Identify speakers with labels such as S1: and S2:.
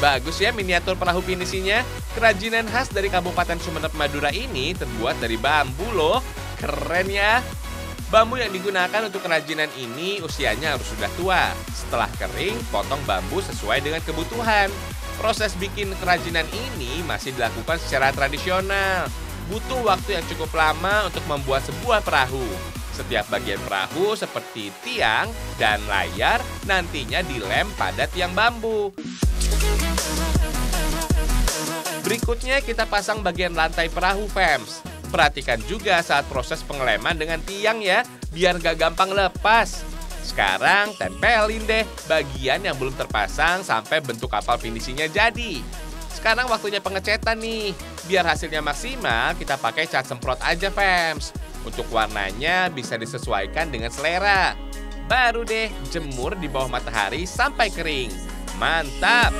S1: Bagus ya miniatur perahu pinisinya. Kerajinan khas dari Kabupaten Sumeneb Madura ini terbuat dari bambu loh. Keren ya. Bambu yang digunakan untuk kerajinan ini usianya harus sudah tua. Setelah kering, potong bambu sesuai dengan kebutuhan. Proses bikin kerajinan ini masih dilakukan secara tradisional. Butuh waktu yang cukup lama untuk membuat sebuah perahu. Setiap bagian perahu seperti tiang dan layar nantinya dilem pada tiang bambu. Berikutnya kita pasang bagian lantai perahu FEMS. Perhatikan juga saat proses pengeleman dengan tiang ya, biar gak gampang lepas. Sekarang tempelin deh bagian yang belum terpasang sampai bentuk kapal finishingnya jadi. Sekarang waktunya pengecetan nih. Biar hasilnya maksimal, kita pakai cat semprot aja FEMS. Untuk warnanya bisa disesuaikan dengan selera. Baru deh jemur di bawah matahari sampai kering. Mantap!